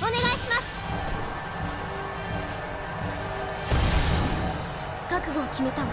お願いします。覚悟を決めたわ。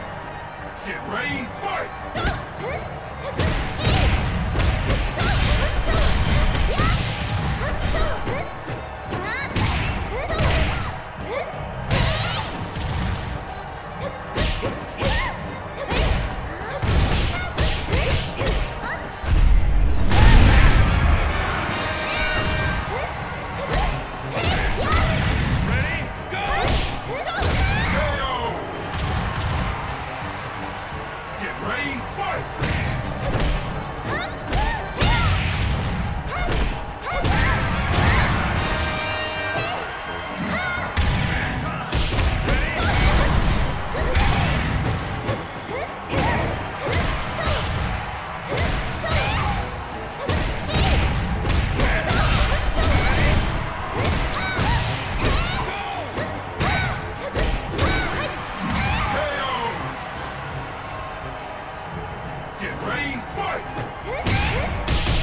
Ready, fight!